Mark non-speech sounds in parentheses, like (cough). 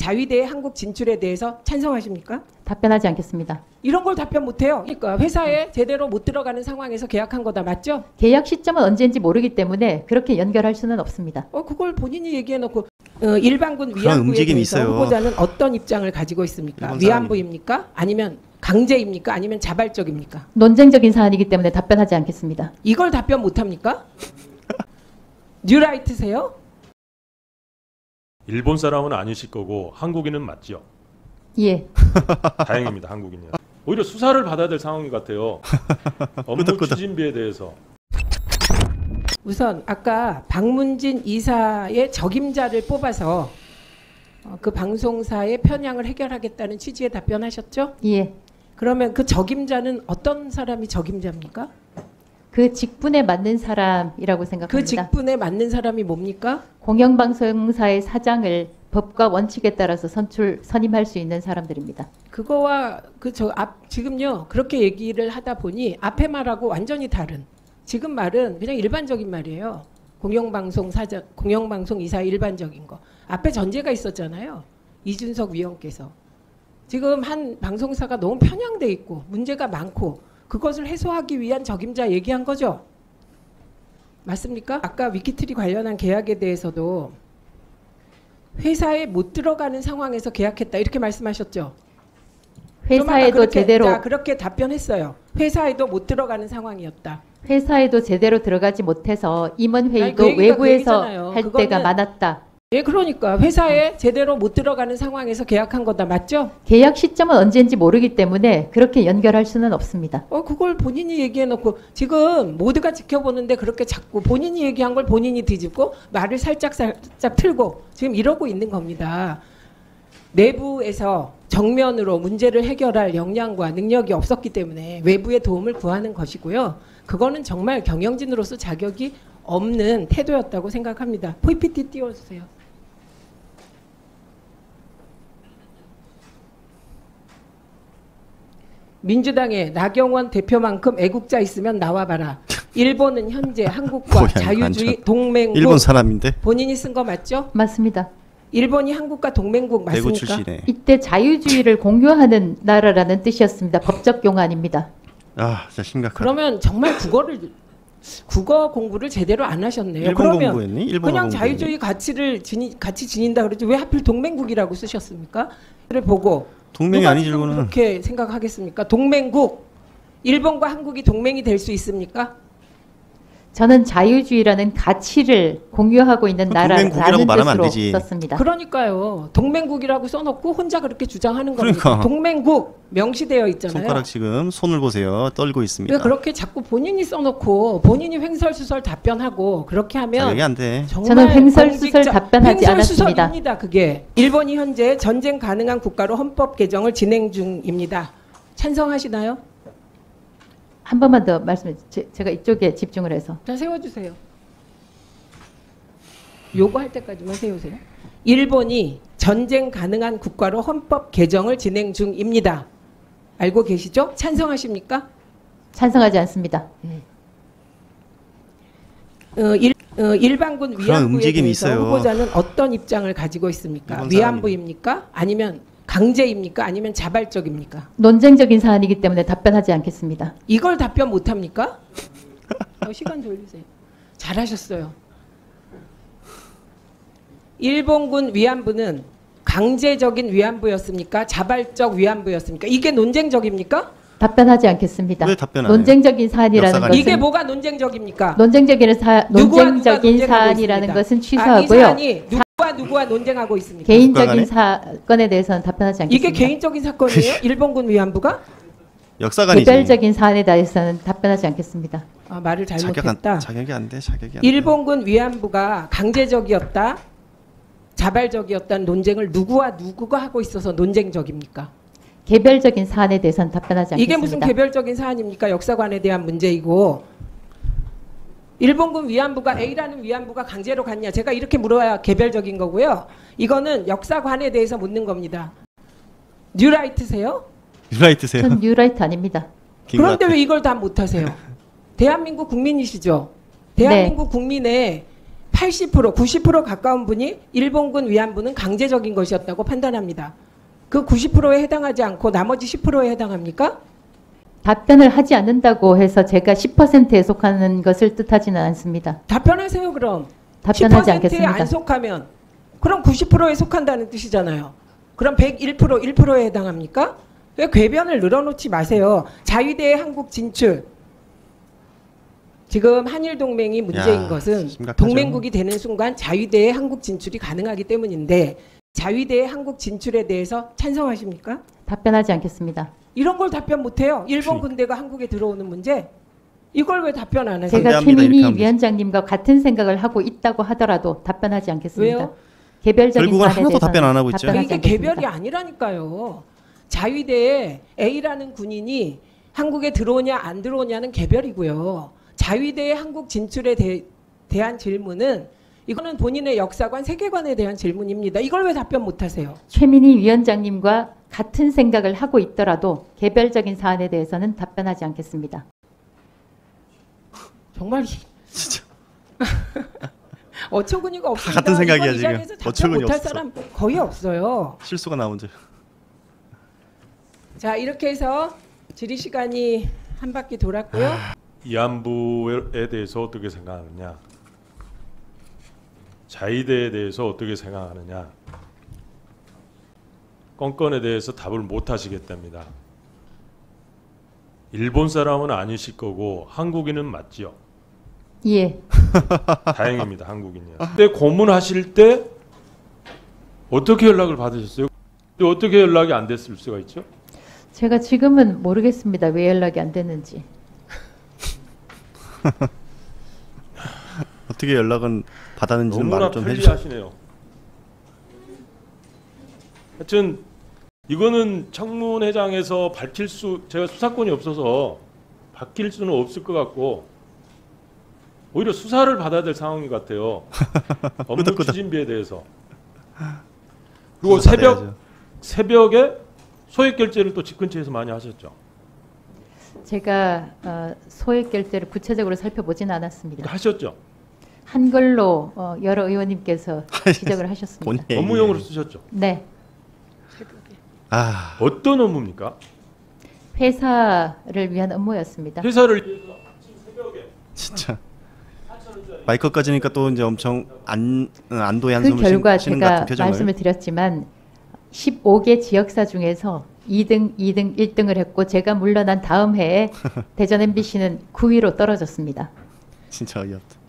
자위대의 한국 진출에 대해서 찬성하십니까? 답변하지 않겠습니다. 이런 걸 답변 못해요. 그러니까 회사에 제대로 못 들어가는 상황에서 계약한 거다 맞죠? 계약 시점은 언제인지 모르기 때문에 그렇게 연결할 수는 없습니다. 어 그걸 본인이 얘기해놓고 어, 일반군 그런 위안부에 움직임이 대해서 있어요. 후보자는 어떤 입장을 가지고 있습니까? 일본 사람이. 위안부입니까? 아니면 강제입니까? 아니면 자발적입니까? 논쟁적인 사안이기 때문에 답변하지 않겠습니다. 이걸 답변 못합니까? 뉴라이트세요? 일본 사람은 아니실 거고 한국인은 맞죠. 예, (laughs) 다행입니다. 한국인이요. 오히려 수사를 받아야 될 상황 같아요. (laughs) 업무 끄덕끄덕. 추진비에 대해서. 우선 아까 박문진 이사의 적임자를 뽑아서 어, 그 방송사의 편향을 해결하겠다는 취지의 답변하셨죠? 예. 그러면 그 적임자는 어떤 사람이 적임자입니까? 그 직분에 맞는 사람이라고 그 생각합니다. 직분에 맞는 사람이 뭡니까? 공영방송사의 사장을 법과 원칙에 따라서 선출 선임할 수 있는 사람들입니다. 그거와 그 저 앞 지금요 그렇게 얘기를 하다 보니 앞에 말하고 완전히 다른 지금 말은 그냥 일반적인 말이에요. 공영방송 사장, 공영방송 이사 일반적인 거 앞에 전제가 있었잖아요. 이준석 위원께서 지금 한 방송사가 너무 편향돼 있고 문제가 많고 그것을 해소하기 위한 적임자 얘기한 거죠. 맞습니까? 아까 위키트리 관련한 계약에 대해서도 회사에 못 들어가는 상황에서 계약했다 이렇게 말씀하셨죠. 회사에도 그렇게, 제대로 자, 그렇게 답변했어요. 회사에도 못 들어가는 상황이었다. 회사에도 제대로 들어가지 못해서 임원 회의도 그그 외부에서 얘기잖아요. 할 때가 많았다. 예, 그러니까 회사에 제대로 못 들어가는 상황에서 계약한 거다 맞죠? 계약 시점은 언제인지 모르기 때문에 그렇게 연결할 수는 없습니다. 어, 그걸 본인이 얘기해 놓고 지금 모두가 지켜보는데 그렇게 자꾸 본인이 얘기한 걸 본인이 뒤집고 말을 살짝 살짝 틀고 지금 이러고 있는 겁니다. 내부에서 정면으로 문제를 해결할 역량과 능력이 없었기 때문에 외부의 도움을 구하는 것이고요. 그거는 정말 경영진으로서 자격이 없는 태도였다고 생각합니다. PPT 띄워주세요. 민주당의 나경원 대표만큼 애국자 있으면 나와봐라. 일본은 현재 한국과 (laughs) 자유주의. 동맹국 일본 사람인데 본인이 쓴 거 맞죠? 맞습니다. 일본이 한국과 동맹국 맞습니까? 출신에 이때 자유주의를 공유하는 나라라는 뜻이었습니다. 법적 용안입니다. 아 진짜 심각하다. 그러면 정말 국어를 국어 공부를 제대로 안 하셨네요. 일본 그러면 공부했니? 일본 그냥 공부했니? 자유주의 가치를 지니, 같이 지닌다 그러지 왜 하필 동맹국이라고 쓰셨습니까? 를 보고 동맹이 이거는 그렇게 생각하겠습니까? 동맹국 일본과 한국이 동맹이 될 수 있습니까? 저는 자유주의라는 가치를 공유하고 있는 나라라는 말하면 안 뜻으로 되지. 썼습니다. 그러니까요. 동맹국이라고 써놓고 혼자 그렇게 주장하는 겁니다. 그러니까. 동맹국 명시되어 있잖아요. 손가락 지금 손을 보세요 떨고 있습니다. 왜 그렇게 자꾸 본인이 써놓고 본인이 횡설수설 답변하고 그렇게 하면 자격이 안 돼. 정말 저는 횡설수설 답변하지 횡설수설입니다. 그게 일본이 현재 전쟁 가능한 국가로 헌법 개정을 진행 중입니다. 찬성하시나요? 한 번만 더 말씀해 주- 제가 이쪽에 집중을 해서 자 세워주세요. 요거 할 때까지만 세우세요. 일본이 전쟁 가능한 국가로 헌법 개정을 진행 중입니다. 알고 계시죠? 찬성하십니까? 찬성하지 않습니다. 어, 일, 어, 일반군 위안부에 대해서 있어요. 후보자는 어떤 입장을 가지고 있습니까? 위안부입니까? 아니면 강제입니까? 아니면 자발적입니까? 논쟁적인 사안이기 때문에 답변하지 않겠습니다. 이걸 답변 못 합니까? 어, 시간 돌리세요. 잘하셨어요. 일본군 위안부는 강제적인 위안부였습니까? 자발적 위안부였습니까? 이게 논쟁적입니까? 답변하지 않겠습니다. 왜 답변 안 해요? 논쟁적인 사안이라는 것은 이게 뭐가 논쟁적입니까? 논쟁적인 사 누구와 누가 논쟁적인 논쟁하고 사안이라는 있습니다. 것은 아, 이 취소하고요. 사안이 누 구와 누구와 논쟁하고 있습니까? 개인적인? 사건에 대해서는 답변하지 않겠습니다. 이게 개인적인 사건이에요? 일본군 위안부가? 역사관이지. 개별적인 사안에 대해서는 답변하지 않겠습니다. 아, 말을 잘못했다. 안, 자격이 안 돼. 자격이 안 돼. 일본군 위안부가 강제적이었다, 자발적이었다는 논쟁을 누구와 누구가 하고 있어서 논쟁적입니까? 개별적인 사안에 대해서는 답변하지 않겠습니다. 이게 무슨 개별적인 사안입니까? 역사관에 대한 문제이고 일본군 위안부가 A라는 위안부가 강제로 갔냐? 제가 이렇게 물어야 개별적인 거고요. 이거는 역사관에 대해서 묻는 겁니다. 뉴라이트세요? 유라이트세요. 전 뉴라이트 아닙니다. 그런데 왜 이걸 다 못하세요? (laughs) 대한민국 국민이시죠? 대한민국 국민의 80% 90% 가까운 분이 일본군 위안부는 강제적인 것이었다고 판단합니다. 그 90%에 해당하지 않고 나머지 10%에 해당합니까? 답변을 하지 않는다고 해서 제가 10%에 속하는 것을 뜻하지는 않습니다. 답변하세요 그럼. 답변하지 10%에 않겠습니다. 안 속하면 그럼 90%에 속한다는 뜻이잖아요. 그럼 101% 1%에 해당합니까? 왜 궤변을 늘어놓지 마세요. 자위대의 한국 진출. 지금 한일 동맹이 문제인 야, 것은 심각하죠. 동맹국이 되는 순간 자위대의 한국 진출이 가능하기 때문인데 자위대의 한국 진출에 대해서 찬성하십니까? 답변하지 않겠습니다. 이런 걸 답변 못해요. 일본 그러니까. 군대가 한국에 들어오는 문제. 이걸 왜 답변 안 하세요? 제가 최민희. 위원장님과 같은 생각을 하고 있다고 하더라도 답변하지 않겠습니다. 왜요? 개별적인 결국은 하나도 답변 안 하고 있죠. 이게 않겠습니다. 개별이 아니라니까요. 자위대에 A라는 군인이 한국에 들어오냐 안 들어오냐는 개별이고요. 자위대의 한국 진출에 대, 대한 질문은 이거는 본인의 역사관 세계관에 대한 질문입니다. 이걸 왜 답변 못 하세요? 최민희 위원장님과 같은 생각을 하고 있더라도 개별적인 사안에 대해서는 답변하지 않겠습니다. 정말 진짜 (laughs) 어처구니가 없습니다. 같은 생각이야, 지금. 어처구니 못할 없어. 사람 거의 없어요. 실수가 나온 줄. 자 이렇게 해서 질의 시간이 한 바퀴 돌았고요. 이안부에 대해서 어떻게 생각하느냐, 자위대에 대해서 어떻게 생각하느냐, 건건에 대해서 답을 못 하시겠답니다. 일본 사람은 아니실 거고 한국인은 맞지요. 예, (laughs) 다행입니다, 한국인이요. 근데 고문하실 때 어떻게 연락을 받으셨어요? 근데 어떻게 연락이 안 됐을 수가 있죠? 제가 지금은 모르겠습니다. 왜 연락이 안 됐는지. (laughs) 어떻게 연락은 받았는지는 말을 좀 해주세요. 편리하시네요. 하여튼 이거는 청문회장에서 밝힐 수 제가 수사권이 없어서 밝힐 수는 없을 것 같고 오히려 수사를 받아야 될 상황인 것 같아요. (laughs) 업무. 추진비에 대해서. 그리고 새벽 받아야죠. 새벽에 소액 결제를 또 집 근처에서 많이 하셨죠. 제가 어, 소액 결제를 구체적으로 살펴보진 않았습니다. 하셨죠. 한글로 어, 여러 의원님께서 (laughs) 지적을 하셨습니다. 본인의 업무용으로. 쓰셨죠. 네, 아 어떤 업무입니까? 회사를 위한 업무였습니다. 회사를 진짜 마이크 꺼지니까 또 이제 엄청 안 안도의 그 한숨을 결과 쉬는 제가 같은 표정을 말씀을 드렸지만 15개 지역사 중에서 2등, 2등, 1등을 했고 제가 물러난 다음 해에 (laughs) 대전 MBC는 9위로 떨어졌습니다. 진짜 어이없다.